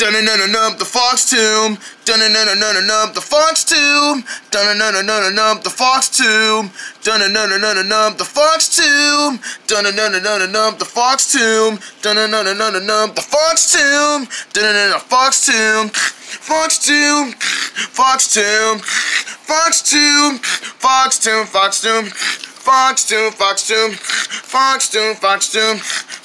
dun dun dun dun the fox tomb, dun dun dun dun dun the fox tomb, dun dun dun dun dun the fox tomb, dun dun dun dun dun the fox tomb, dun dun dun dun dun the fox tomb, dun dun dun dun dun the fox tomb, dun dun dun fox tomb, fox tomb, fox tomb, fox tomb, fox tomb, fox tomb. Fox Tomb, Fox Tomb, Fox Tomb, Fox Tomb,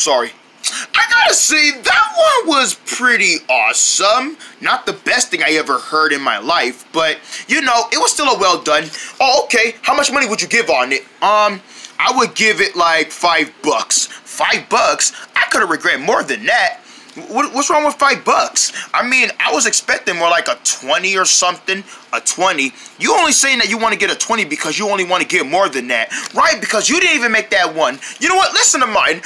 Sorry. I gotta say, that one was pretty awesome. Not the best thing I ever heard in my life, but you know, it was still a well done. Oh, okay. How much money would you give on it? Um, I would give it like five bucks. Five bucks? I could have regret more than that. What, what's wrong with five bucks? I mean, I was expecting more like a 20 or something. A 20. You only saying that you want to get a 20 because you only want to get more than that. Right? Because you didn't even make that one. You know what? Listen to mine.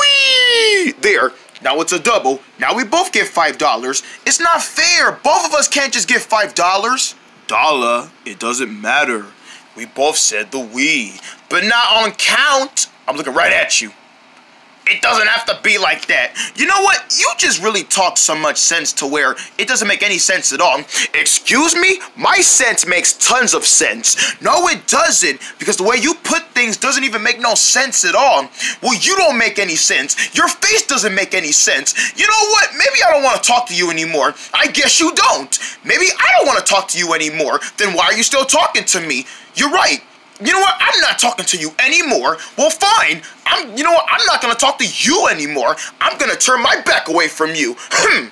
Whee! There. Now it's a double. Now we both get $5. It's not fair. Both of us can't just get $5. Dollar. It doesn't matter. We both said the we. But not on count. I'm looking right at you. It doesn't have to be like that. You know what? You just really talk so much sense to where it doesn't make any sense at all. Excuse me? My sense makes tons of sense. No, it doesn't, because the way you put things doesn't even make no sense at all. Well, you don't make any sense. Your face doesn't make any sense. You know what? Maybe I don't want to talk to you anymore. I guess you don't. Maybe I don't want to talk to you anymore. Then why are you still talking to me? You're right. You know what? I'm not talking to you anymore. Well, fine. I'm. You know what? I'm not gonna talk to you anymore. I'm gonna turn my back away from you. Hmm.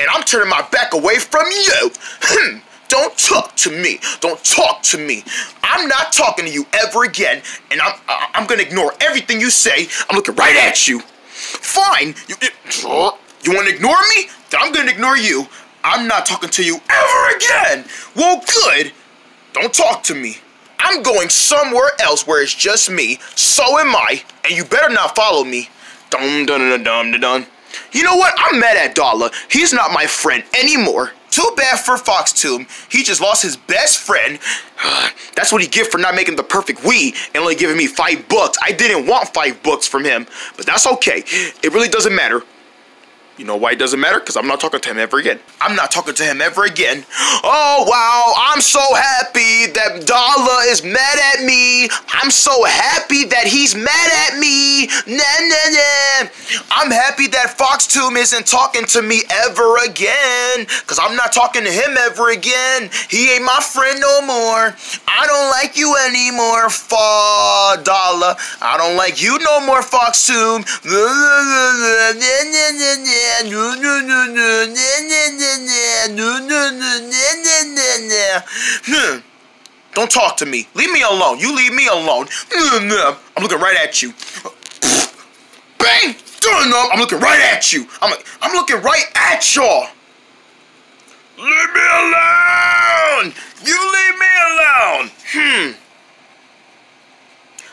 And I'm turning my back away from you. Hmm. Don't talk to me. Don't talk to me. I'm not talking to you ever again. And I'm. I'm gonna ignore everything you say. I'm looking right at you. Fine. You. You want to ignore me? Then I'm gonna ignore you. I'm not talking to you ever again. Well, good. Don't talk to me. I'm going somewhere else where it's just me. So am I. And you better not follow me. Dum dum dum dum dum. You know what? I'm mad at Dollar. He's not my friend anymore. Too bad for Fox Tomb. He just lost his best friend. That's what he get for not making the perfect Wii and only giving me five bucks. I didn't want five bucks from him, but that's okay. It really doesn't matter. You know why it doesn't matter? Because I'm not talking to him ever again. I'm not talking to him ever again. Oh, wow. I'm so happy that Dollar is mad at me. I'm so happy that he's mad at me. Nah, nah, nah. I'm happy that Fox Tomb isn't talking to me ever again. Because I'm not talking to him ever again. He ain't my friend no more. I don't like you anymore, Fa Dollar. I don't like you no more, Fox Tomb. Hmm. Don't talk to me. Leave me alone. You leave me alone. Hmm, hmm. I'm looking right at you. Bang! Um, I'm looking right at you. I'm I'm looking right at y'all. Leave me alone! You leave me alone! Hmm.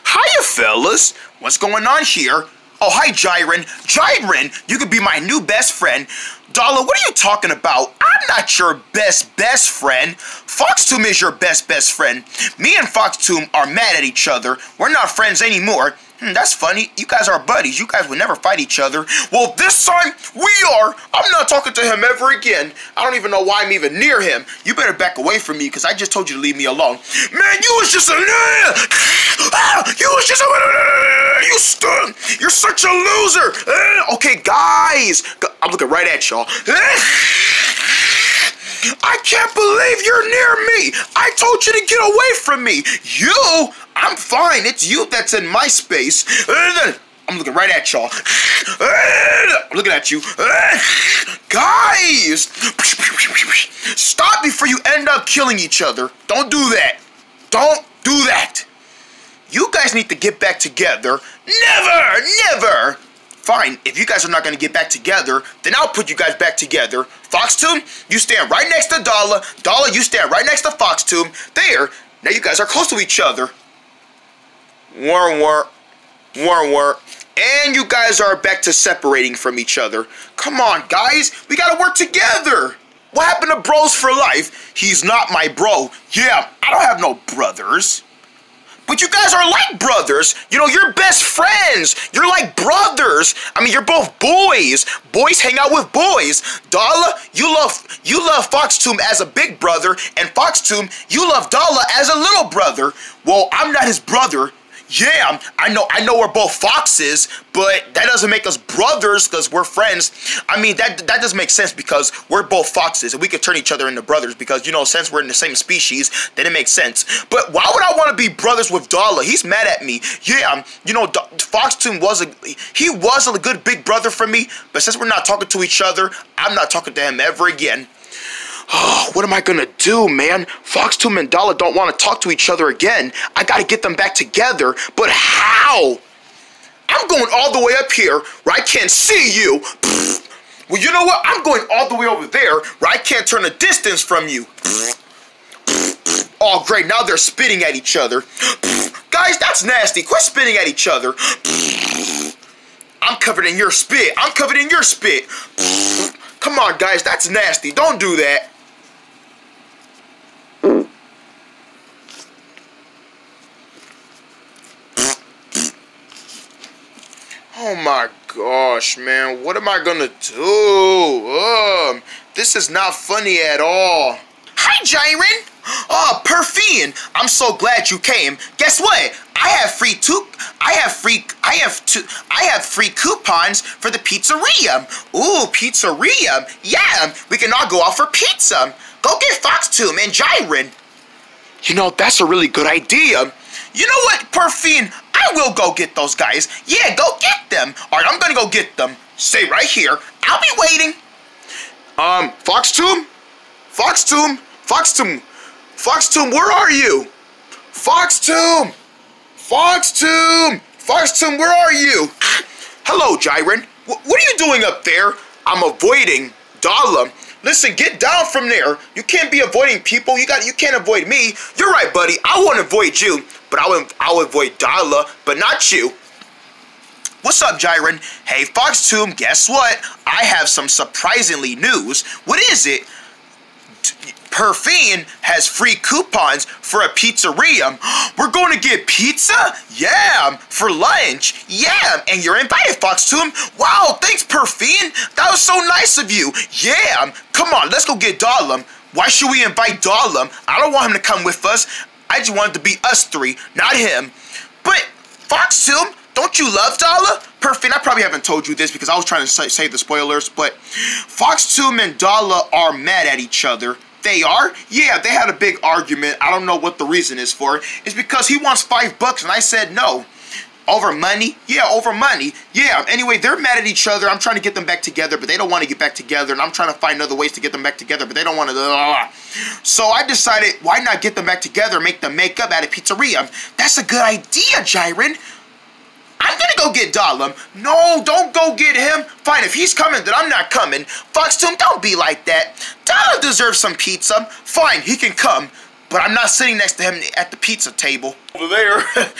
Hiya, fellas. What's going on here? Oh, hi, Jiren. Jiren, you could be my new best friend. Dollar, what are you talking about? I'm not your best best friend. Foxtomb is your best best friend. Me and Foxtomb are mad at each other. We're not friends anymore. Hmm, that's funny. You guys are buddies. You guys would never fight each other. Well, this time we are. I'm not talking to him ever again. I don't even know why I'm even near him. You better back away from me because I just told you to leave me alone. Man, you was just a. Ah, you was just a. You stung. You're such a loser. Eh, okay, guys. I'm looking right at y'all. Eh, I can't believe you're near me. I told you to get away from me. You? I'm fine. It's you that's in my space. I'm looking right at y'all. I'm looking at you. Guys! Stop before you end up killing each other. Don't do that. Don't do that. You guys need to get back together. Never! Never! Fine, if you guys are not gonna get back together, then I'll put you guys back together. Fox Foxtoon, you stand right next to Dollar. Dollar, you stand right next to Fox Foxtoon. There, now you guys are close to each other. War, war, war, war. And you guys are back to separating from each other. Come on, guys, we gotta work together. What happened to bros for life? He's not my bro. Yeah, I don't have no brothers. But you guys are like brothers. You know, you're best friends. You're like brothers. I mean, you're both boys. Boys hang out with boys. Dala, you love you love Foxtoon as a big brother, and Foxtoon, you love Dala as a little brother. Well, I'm not his brother yeah, I know, I know we're both foxes, but that doesn't make us brothers because we're friends. I mean, that that doesn't make sense because we're both foxes and we could turn each other into brothers because you know, since we're in the same species, then it makes sense. But why would I want to be brothers with Dala? He's mad at me. Yeah, you know, Foxtoon was a he was a good big brother for me, but since we're not talking to each other, I'm not talking to him ever again. Oh, what am I gonna do, man? Foxtoon and Dala don't want to talk to each other again. I gotta get them back together, but how? I'm going all the way up here where I can't see you. Well, you know what? I'm going all the way over there where I can't turn a distance from you. Oh, great. Now they're spitting at each other. Guys, that's nasty. Quit spitting at each other. I'm covered in your spit. I'm covered in your spit. Come on, guys. That's nasty. Don't do that. Oh my gosh, man. What am I gonna do? Um, this is not funny at all. Hi, Jiren. Oh, Perfine. I'm so glad you came. Guess what? I have free two. I have free. I have two. I have free coupons for the pizzeria. Ooh, pizzeria. Yeah, we can all go out for pizza. Go get Foxtoon and Jiren. You know, that's a really good idea. You know what, Perfine? I will go get those guys. Yeah, go get them. All right, I'm gonna go get them. Stay right here. I'll be waiting. Um, Foxtoon? Foxtoon? Foxtoon? Foxtoon, where are you? Foxtoon! Foxtoon! Foxtoon, where are you? Hello, Jiren. W what are you doing up there? I'm avoiding Dala. Listen, get down from there. You can't be avoiding people. You got you can't avoid me. You're right, buddy. I won't avoid you, but I will I'll avoid Dala, but not you. What's up, Jiren? Hey, Foxtoon, guess what? I have some surprisingly news. What is it? Perfine has free coupons for a pizzeria. We're going to get pizza? Yeah, for lunch. Yeah, and you're invited, Foxtoon. Wow, thanks, Perfine. That was so nice of you. Yeah, come on, let's go get Dahlem. Why should we invite Dahlem? I don't want him to come with us. I just want it to be us three, not him. But, Foxtoon, don't you love Dala? Perfect. I probably haven't told you this because I was trying to say, the spoilers, but Foxtoon and Dala are mad at each other they are? Yeah, they had a big argument. I don't know what the reason is for it. It's because he wants five bucks and I said no. Over money? Yeah, over money. Yeah, anyway, they're mad at each other. I'm trying to get them back together, but they don't want to get back together. And I'm trying to find other ways to get them back together, but they don't want to. So I decided, why not get them back together, make them make up at a pizzeria? That's a good idea, Jiren. I'm gonna go get Dahlem. No, don't go get him. Fine, if he's coming, then I'm not coming. Foxtoon, don't be like that. Dahlem deserves some pizza. Fine, he can come. But I'm not sitting next to him at the pizza table. Over there.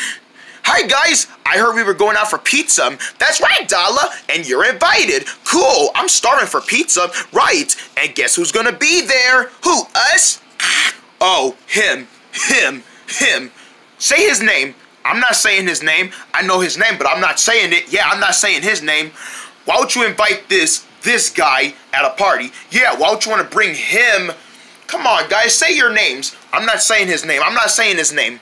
Hi guys, I heard we were going out for pizza. That's right, Dala, and you're invited. Cool, I'm starving for pizza. Right, and guess who's gonna be there? Who, us? Oh, him, him, him. Say his name. I'm not saying his name. I know his name, but I'm not saying it. Yeah, I'm not saying his name. Why would you invite this this guy at a party? Yeah, why would you want to bring him? Come on, guys, say your names. I'm not saying his name. I'm not saying his name.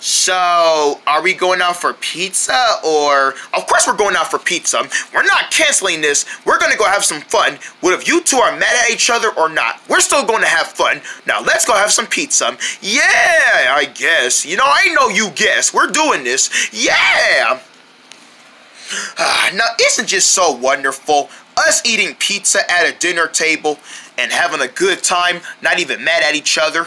So, are we going out for pizza or... Of course we're going out for pizza. We're not canceling this. We're to go have some fun. If you two are mad at each other or not? We're still to have fun. Now, let's go have some pizza. Yeah, I guess. You know, I know you guess. We're doing this. Yeah. Uh, now, isn't just so wonderful? Us eating pizza at a dinner table and having a good time, not even mad at each other.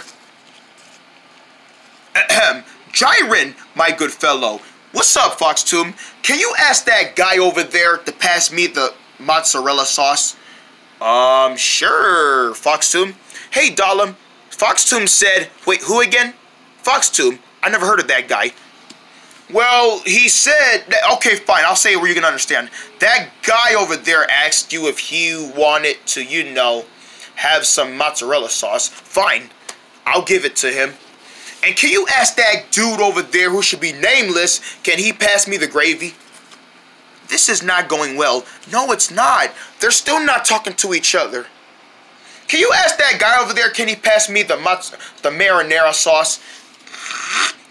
Jiren, my good fellow, What's up, Fox Tomb? Can you ask that guy over there to pass me the mozzarella sauce? Um, sure, Fox Tomb. Hey, Dahlem. Fox Tomb said, wait, who again? Fox Tomb. I never heard of that guy. Well, he said, that, okay, fine, I'll say where you can understand. That guy over there asked you if he wanted to, you know, have some mozzarella sauce. Fine, I'll give it to him. And can you ask that dude over there who should be nameless, can he pass me the gravy? This is not going well. No, it's not. They're still not talking to each other. Can you ask that guy over there, can he pass me the the marinara sauce?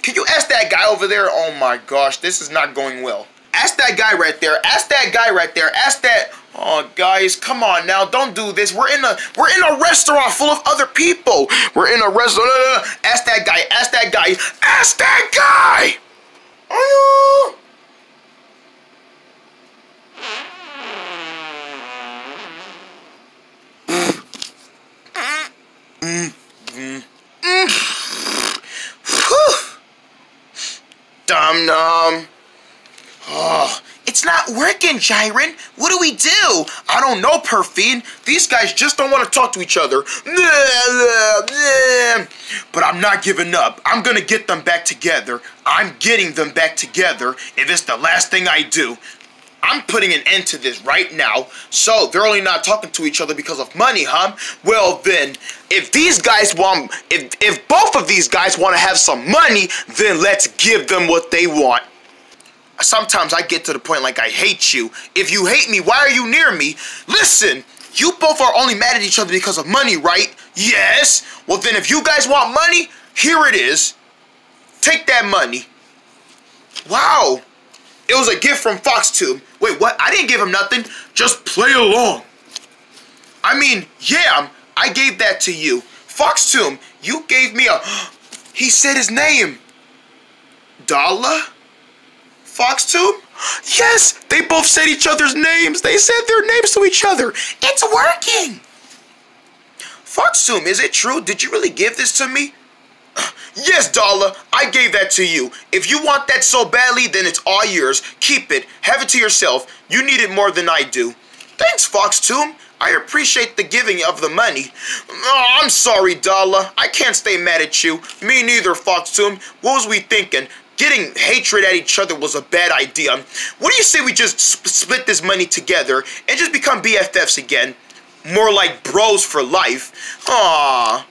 Can you ask that guy over there? Oh my gosh, this is not going well. Ask that guy right there. Ask that guy right there. Ask that. Oh, guys, come on now. Don't do this. We're in a we're in a restaurant full of other people. We're in a restaurant. Ask that guy. Ask that guy. Ask that guy. Mm. Dum dum. Oh, it's not working, Jiren. What do we do? I don't know, Perfine. These guys just don't want to talk to each other. But I'm not giving up. I'm gonna get them back together. I'm getting them back together if it's the last thing I do. I'm putting an end to this right now. So they're only not talking to each other because of money, huh? Well then, if these guys want, if if both of these guys want to have some money, then let's give them what they want. Sometimes I get to the point like I hate you. If you hate me, why are you near me? Listen, you both are only mad at each other because of money, right? Yes. Well then, if you guys want money, here it is. Take that money. Wow. It was a gift from FoxTube. Wait, what? I didn't give him nothing. Just play along. I mean, yeah, I gave that to you. FoxTube, you gave me a... He said his name. Dala? FoxTube? Yes, they both said each other's names. They said their names to each other. It's working. FoxTube, is it true? Did you really give this to me? Yes, Dala, I gave that to you. If you want that so badly, then it's all yours. Keep it. Have it to yourself. You need it more than I do. Thanks, FoxTube. I appreciate the giving of the money. Oh, I'm sorry, Dala. I can't stay mad at you. Me neither, FoxTube. What was we thinking? Getting hatred at each other was a bad idea. What do you say we just sp split this money together and just become BFFs again? More like bros for life. Aww.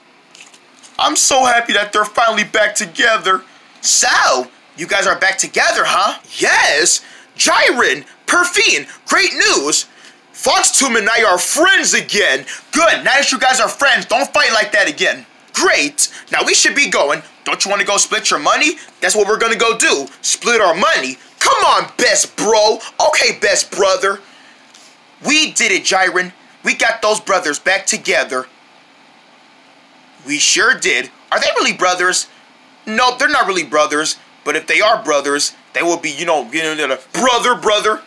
I'm so happy that they're finally back together. So, you guys are back together, huh? Yes! Jiren, Perfine, great news! FoxTube and I are friends again. Good, now that you guys are friends, don't fight like that again. Great, now we should be going. Don't you want to go split your money? That's what we're gonna go do. Split our money. Come on, best bro. Okay, best brother. We did it, Jiren. We got those brothers back together. We sure did. Are they really brothers? No, they're not really brothers. But if they are brothers, they will be, you know, you know, brother, brother.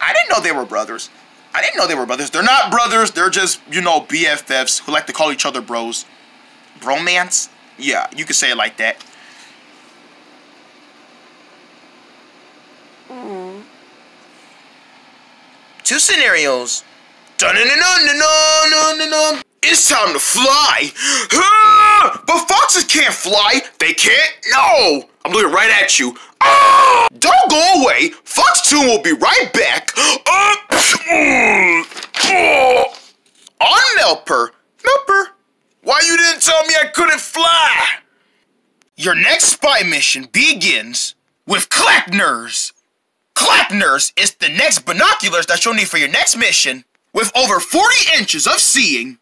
I didn't know they were brothers. I didn't know they were brothers. They're not brothers. They're just, you know, BFFs who like to call each other bros. Bromance? Yeah, you could say it like that. Mm. Two scenarios. Dun -dun -dun. It's time to fly! But foxes can't fly! They can't? No! I'm looking right at you. Ah! Don't go away! Fox 2 will be right back! Uh, on Meltpur! Meltpur! Why you didn't tell me I couldn't fly? Your next spy mission begins with Clackners! Clackners is the next binoculars that you'll need for your next mission. With over 40 inches of seeing,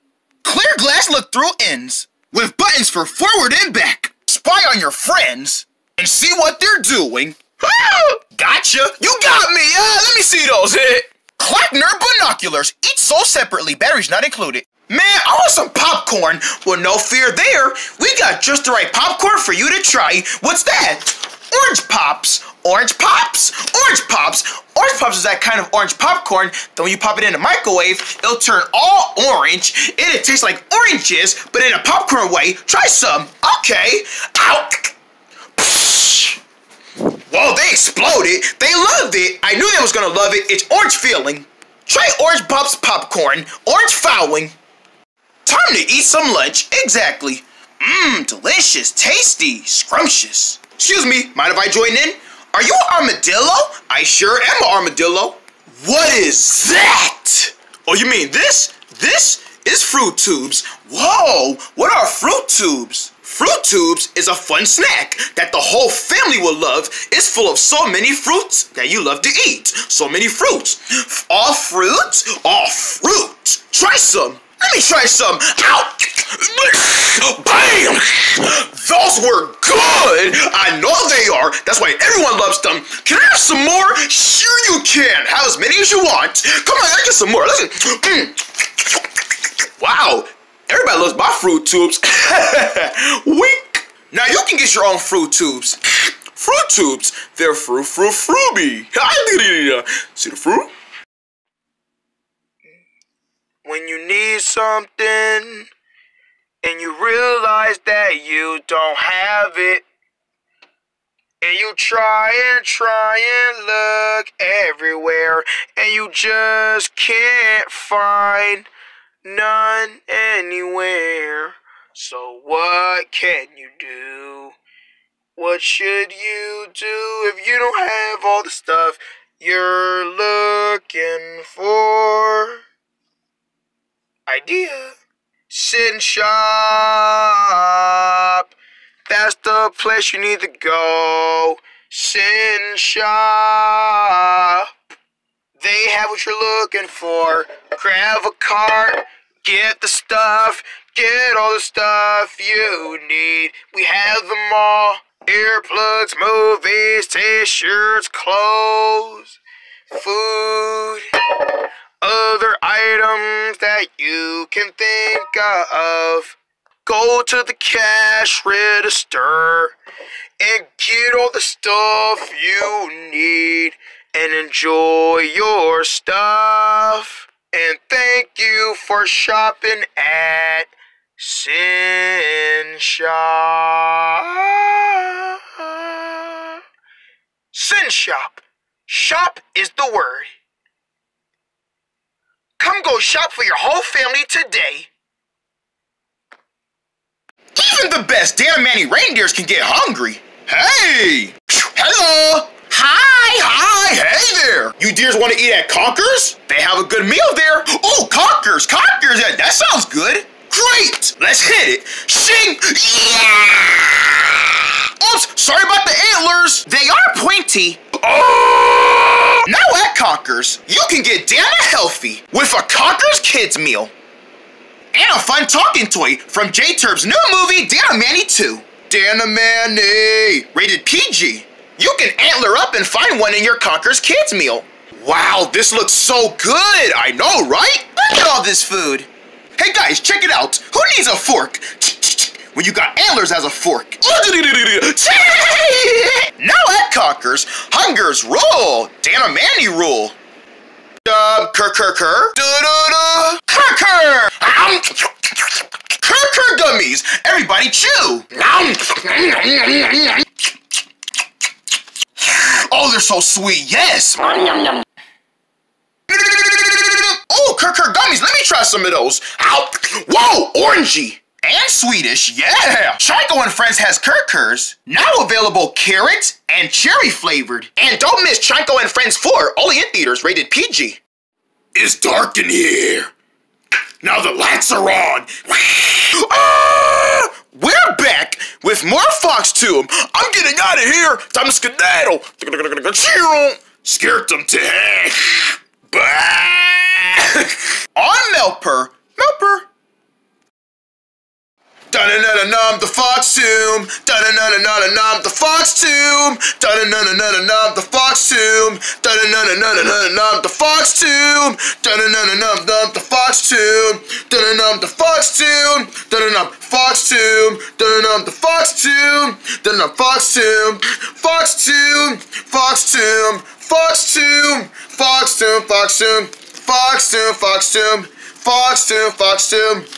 Clear glass look-through ends with buttons for forward and back. Spy on your friends and see what they're doing. gotcha! You got me! Uh, let me see those. Clackner binoculars, each sold separately, batteries not included. Man, I want some popcorn. Well, no fear there. We got just the right popcorn for you to try. What's that? Orange Pops. Orange Pops? Orange Pops. Orange Pops is that kind of orange popcorn that when you pop it in the microwave, it'll turn all orange. and it tastes like oranges, but in a popcorn way. Try some. Okay. Ow. Well, they exploded. They loved it. I knew they was gonna love it. It's orange feeling. Try orange pops popcorn. Orange fouling. Time to eat some lunch. Exactly. Mmm, delicious, tasty, scrumptious. Excuse me, mind if I join in? Are you an armadillo? I sure am an armadillo. What is that? Oh, you mean this? This is Fruit Tubes. Whoa, what are Fruit Tubes? Fruit Tubes is a fun snack that the whole family will love. It's full of so many fruits that you love to eat. So many fruits. All fruit? All fruit. Try some. Let me try some. Bam! Those were good! I know they are. That's why everyone loves them. Can I have some more? Sure you can. Have as many as you want. Come on, I get some more. Listen. Mm. Wow. Everybody loves my fruit tubes. Wink. Now you can get your own fruit tubes. Fruit tubes. They're fruit, fruit, fruity. See the fruit? When you need something and you realize that you don't have it. And you try and try and look everywhere, and you just can't find none anywhere. So, what can you do? What should you do if you don't have all the stuff you're looking for? Idea. Sin Shop. That's the place you need to go. Sin Shop. They have what you're looking for. Grab a cart, get the stuff, get all the stuff you need. We have them all. Earplugs, movies, t-shirts, clothes, food other items that you can think of. Go to the cash register and get all the stuff you need and enjoy your stuff. And thank you for shopping at Sin Shop. Sin Shop. Shop is the word. Come go shop for your whole family today. Even the best damn Manny reindeers can get hungry. Hey! Hello! Hi! Hi! Hey there! You deers want to eat at Conker's? They have a good meal there. Oh, Conker's! Conker's! That, that sounds good. Great! Let's hit it. Shing! Yeah! Oops! Sorry about the antlers. They are pointy. Oh! Now at Conker's, you can get damn healthy with a Conker's Kids meal. And a fun talking toy from J-Turb's new movie, Dana Manny 2. Dana Manny, rated PG. You can antler up and find one in your Conker's Kids meal. Wow, this looks so good, I know, right? Look at all this food. Hey guys, check it out. Who needs a fork? When you got antlers as a fork. now at Conker's, Hunger's rule. Dana Manny rule. Um, Kerr Kerr Kerr. Da da da. Kerr Kerr. Um, Kerr Kerr gummies. Everybody chew. Oh, they're so sweet. Yes. Oh, Kerr Kerr gummies. Let me try some of those. Ow. Whoa, orangey. And Swedish, yeah! Chico and Friends has Kerr Kerrs, now available carrot and cherry flavored. And don't miss Chico and Friends 4, only in theaters, rated PG. It's dark in here. Now the lights are on. ah! We're back with more Fox Tube. I'm getting out of here. Time to skedaddle. Scared them to heck. on Meltpur. Meltpur. Dun-dun-dun-dun, the Fox Tomb. Dun-dun-dun-dun-dun, the Fox Tomb. Dun-dun-dun-dun-dun, the Fox Tomb. Dun-dun-dun-dun-dun, the Fox Tomb. Dun-dun-dun-dun-dun, the Fox Tomb. Dun-dun-dun, the Fox Tomb. Dun-dun-dun, Fox Tomb. Dun-dun-dun, the Fox Tomb. Dun-dun, Fox Tomb. Fox Tomb. Fox Tomb. Fox Tomb. Fox Tomb. Fox Tomb. Fox Tomb. Fox Tomb. Fox Tomb. Fox Tomb.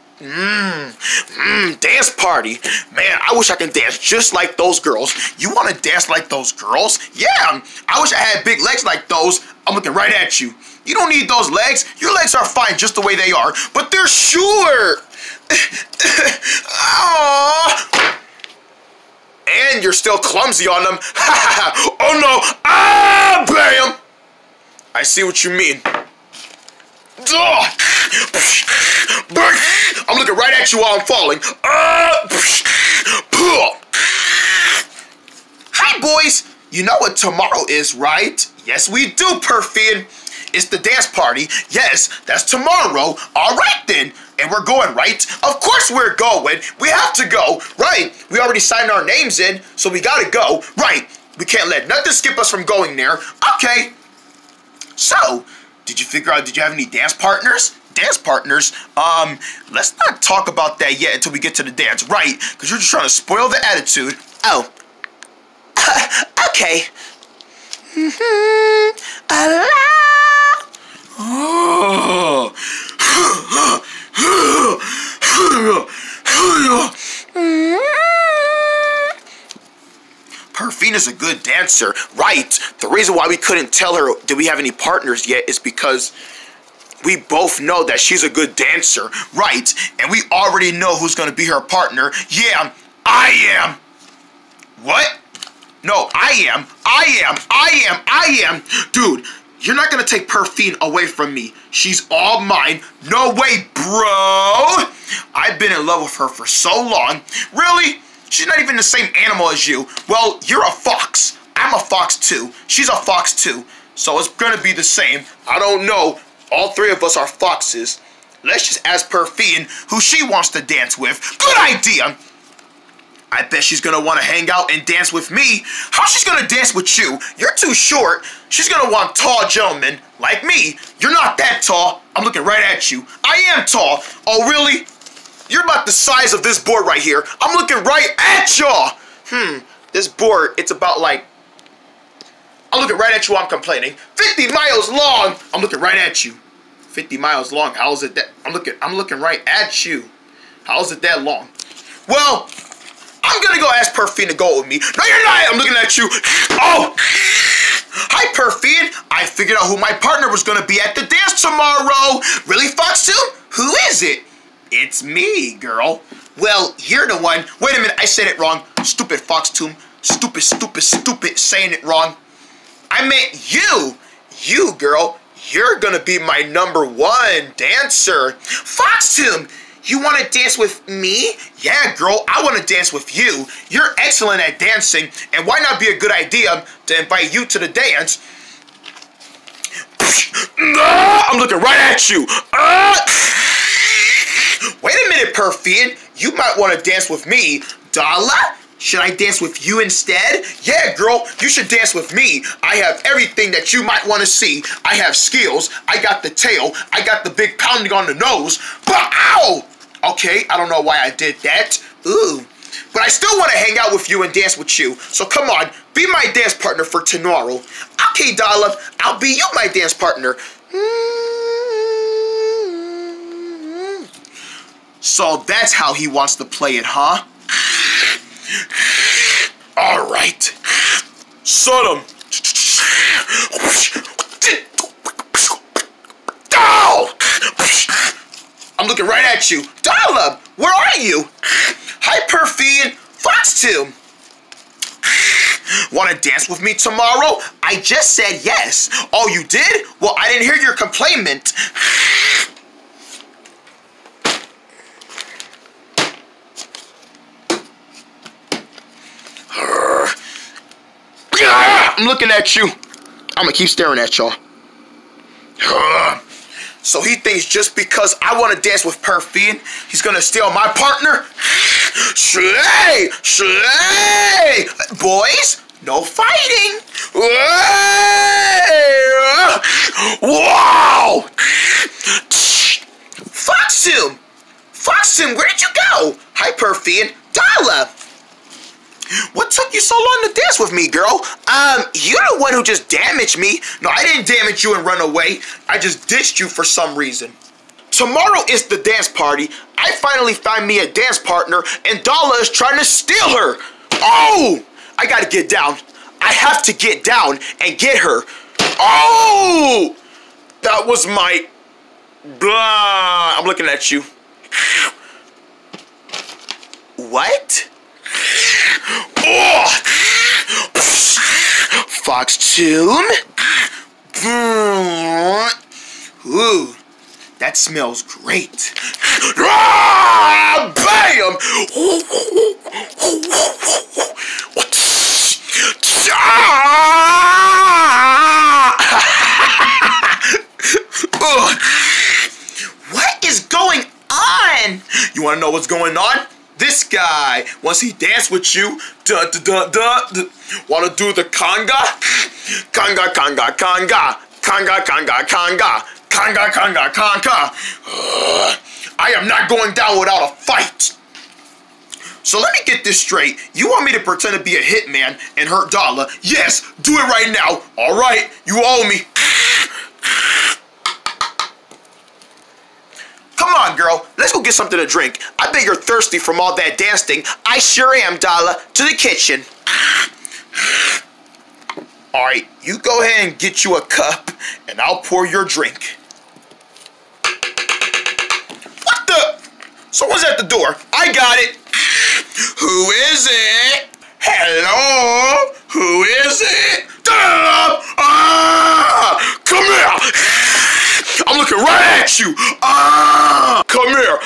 Mmm, mmm, dance party. Man, I wish I could dance just like those girls. You want to dance like those girls? Yeah, I wish I had big legs like those. I'm looking right at you. You don't need those legs. Your legs are fine just the way they are, but they're short. and you're still clumsy on them. oh no! Ah, bam! I see what you mean. I'm looking right at you while I'm falling. Uh, Hi, boys. You know what tomorrow is, right? Yes, we do, Perfian. It's the dance party. Yes, that's tomorrow. All right, then. And we're going, right? Of course we're going. We have to go. Right. We already signed our names in, so we gotta go. Right. We can't let nothing skip us from going there. Okay. So, did you figure out, did you have any dance partners? Dance partners? Um, let's not talk about that yet until we get to the dance, right? Because you're just trying to spoil the attitude. Oh. okay. Mm-hmm. Oh. Perfina's a good dancer, right? The reason why we couldn't tell her did we have any partners yet is because we both know that she's a good dancer, right? And we already know who's gonna be her partner. Yeah, I am. What? No, I am. I am. I am. I am. Dude, you're not gonna take Perfine away from me. She's all mine. No way, bro. I've been in love with her for so long. Really? She's not even the same animal as you. Well, you're a fox. I'm a fox too. She's a fox too. So it's gonna be the same. I don't know. All three of us are foxes. Let's just ask Perfine who she wants to dance with. Good idea. I bet she's gonna wanna hang out and dance with me. How she's gonna dance with you? You're too short. She's gonna want tall gentlemen like me. You're not that tall. I'm looking right at you. I am tall. Oh, really? You're about the size of this board right here. I'm looking right at y'all. Hmm, this board, it's about like, I'm looking right at you I'm complaining. 50 miles long. I'm looking right at you. 50 miles long. How is it that, I'm looking, I'm looking right at you. How is it that long? Well, I'm gonna go ask Perfine to go with me. No, you're not. I'm looking at you. Oh. Hi, Perfine. I figured out who my partner was gonna be at the dance tomorrow. Really, Foxtoon? Who is it? It's me, girl. Well, you're the one. Wait a minute, I said it wrong. Stupid Fox Foxtoon. Stupid, stupid, stupid, saying it wrong. I meant you. You, girl. You're gonna be my number one dancer. Foxtoon, you want to dance with me? Yeah, girl, I want to dance with you. You're excellent at dancing, and why not be a good idea to invite you to the dance? I'm looking right at you. Wait a minute, Perfine. You might want to dance with me. Dala? Should I dance with you instead? Yeah, girl, you should dance with me. I have everything that you might want to see. I have skills. I got the tail. I got the big pounding on the nose. But ow! Okay, I don't know why I did that. Ooh. But I still want to hang out with you and dance with you. So come on, be my dance partner for tomorrow. Okay, Dala, I'll be you my dance partner. Mm-hmm. So that's how he wants to play it, huh? All right. Son him. I'm looking right at you. Dial-up, where are you? Hi, Perfine. Foxtail. Want to dance with me tomorrow? I just said yes. Oh, you did? Well, I didn't hear your complaint. I'm looking at you. I'm gonna keep staring at y'all. So he thinks just because I want to dance with Perfine, he's gonna steal my partner? Slay! Slay! Boys, No fighting. Wow! Foxum! Foxum, where did you go? Hi, Perfian. What took you so long to dance with me, girl? Um, you're the one who just damaged me. No, I didn't damage you and run away. I just ditched you for some reason. Tomorrow is the dance party. I finally find me a dance partner, and Dala is trying to steal her. Oh! I gotta get down. I have to get down and get her. Oh! That was my... Blah. I'm looking at you. What? Fox Tune. Ooh, that smells great. Ah, bam! what is going on? You want to know what's going on? This guy, once he dance with you, duh, duh, duh, duh, duh, wanna do the conga? Conga, conga, conga, conga, conga, conga, conga, conga, conga. I am not going down without a fight. So let me get this straight. You want me to pretend to be a hitman and hurt Dala? Yes, do it right now. All right, you owe me. Come on, girl. Let's go get something to drink. I bet you're thirsty from all that dancing. I sure am, Dala. To the kitchen. All right, you go ahead and get you a cup, and I'll pour your drink. What the? Someone's at the door. I got it. Who is it? Hello? Who is it? Ah! Come here! I'm looking right at you. Ah, come here.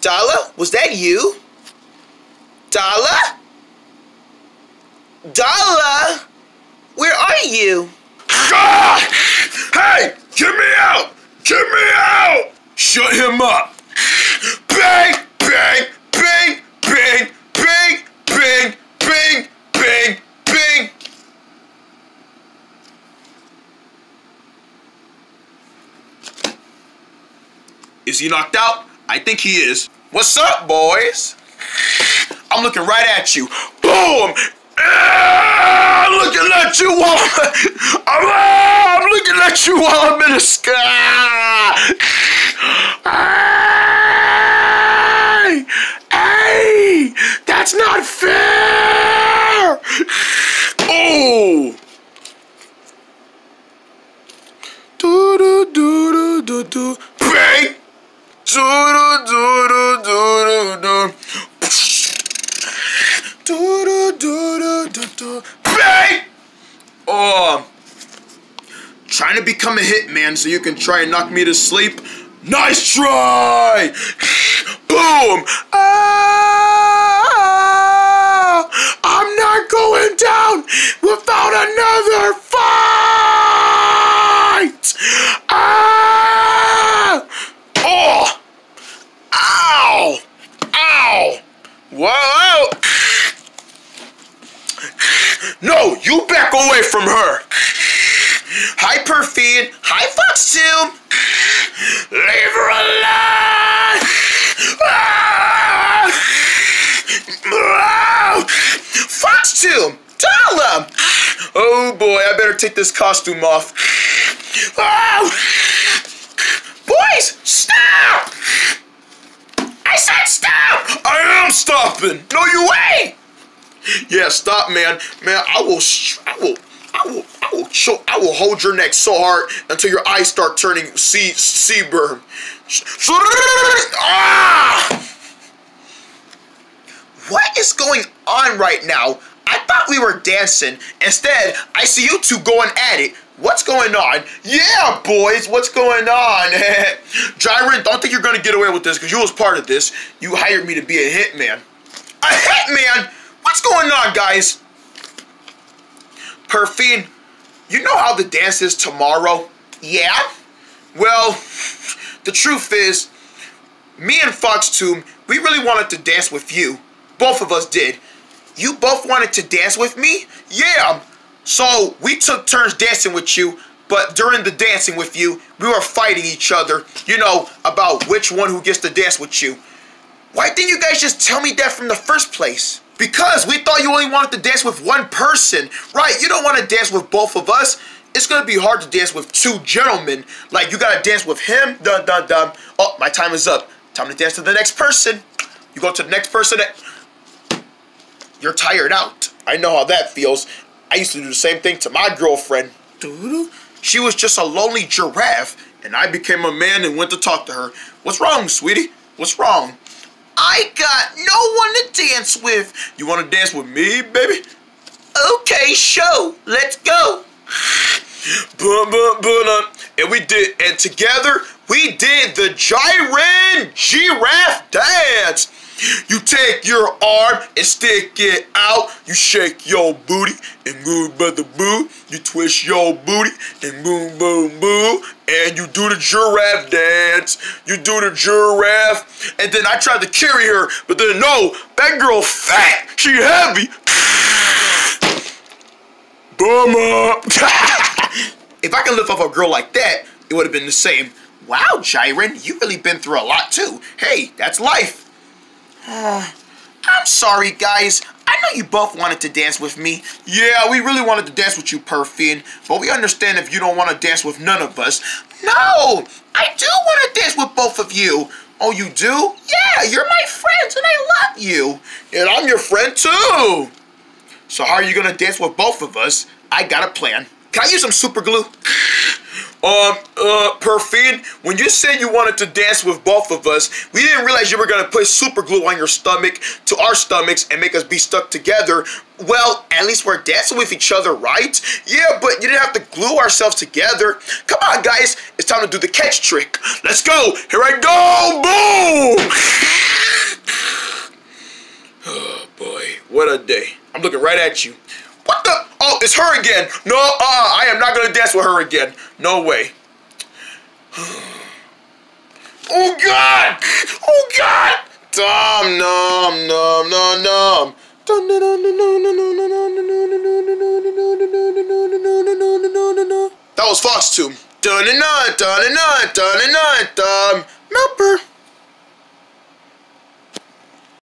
Dala. was that you? Dala? Dala, Where are you? Ah! Hey! Get me out! Get me out! Shut him up! Bang! Bang! Bang! Bang! Bang! Bang! Bang! Is he knocked out? I think he is. What's up, boys? I'm looking right at you. Boom! Ah, I'm looking at you while I'm, ah, I'm looking at you while I'm in the sky. Hey, hey, that's not fair. Oh. Do do do do do do. Bang. Do do do do do do do. Do do do do do do. Bang! Oh, trying to become a hitman so you can try and knock me to sleep. Nice try! Boom! Ah! I'm not going down without another fight! Ah! Oh! Ow! Ow! Whoa! No, you back away from her. Hi, Perfid. Hi, Fox Tomb. Leave her alone. Ah! Ah! Fox Tomb. Dala. Oh boy, I take this costume off. Oh! Boys, stop! I said stop! I am stopping. No, you ain't. Yeah, stop, man. Man, I will, I will, I will, I will. I will hold your neck so hard until your eyes start turning sea seaburn. Ah! What is going on right now? I thought we were dancing. Instead, I see you two going at it. What's going on? Yeah, boys, what's going on? Jiren, don't think you're gonna get away with this because you was part of this. You hired me to be a hitman. A hitman? What's going on, guys? Perfine, you know how the dance is tomorrow? Yeah? Well, the truth is, me and Fox Tomb, we really wanted to dance with you. Both of us did. You both wanted to dance with me? Yeah. So we took turns dancing with you, but during the dancing with you, we were fighting each other, you know, about which one who gets to dance with you. Why didn't you guys just tell me that from the first place? Because we thought you only wanted to dance with one person. Right, you don't want to dance with both of us. It's gonna be hard to dance with two gentlemen. Like you gotta dance with him, dun dun dun. Oh, my time is up. Time to dance to the next person. You go to the next person that you're tired out. I know how that feels. I used to do the same thing to my girlfriend. She was just a lonely giraffe, and I became a man and went to talk to her. What's wrong, sweetie? What's wrong? I got no one to dance with. You want to dance with me, baby? Okay, show. Let's go. Boom, boom, boom. And we did, and together we did the Gyran Giraffe Dance. You take your arm and stick it out. You shake your booty and move by the boo. You twist your booty and boom, boom, boom. And you do the giraffe dance. You do the giraffe. And then I tried to carry her, but then no, that girl fat. She heavy. Bummer. if I can lift up a girl like that, it would have been the same. Wow, Gyran, you've really been through a lot too. Hey, that's life. I'm sorry, guys. I know you both wanted to dance with me. Yeah, we really wanted to dance with you, Perfin. But we understand if you don't want to dance with none of us. No! I do want to dance with both of you. Oh, you do? Yeah, you're my friends and I love you. And I'm your friend too. So how are you going to dance with both of us? I got a plan. Can I use some super glue? Um, uh, Perfin, when you said you wanted to dance with both of us, we didn't realize you were gonna put super glue on your stomach to our stomachs and make us be stuck together. Well, at least we're dancing with each other, right? Yeah, but you didn't have to glue ourselves together. Come on, guys, it's time to do the catch trick. Let's go. Here I go. Boom. oh boy, what a day. I'm looking right at you. What the? Oh, it's her again. No, uh, I am not going to dance with her again. No way. oh, God. Oh, God. Dum, num, num, num, num. That was Fox Tune. Dun dun dun dun dun dun dun dun. Meltpur.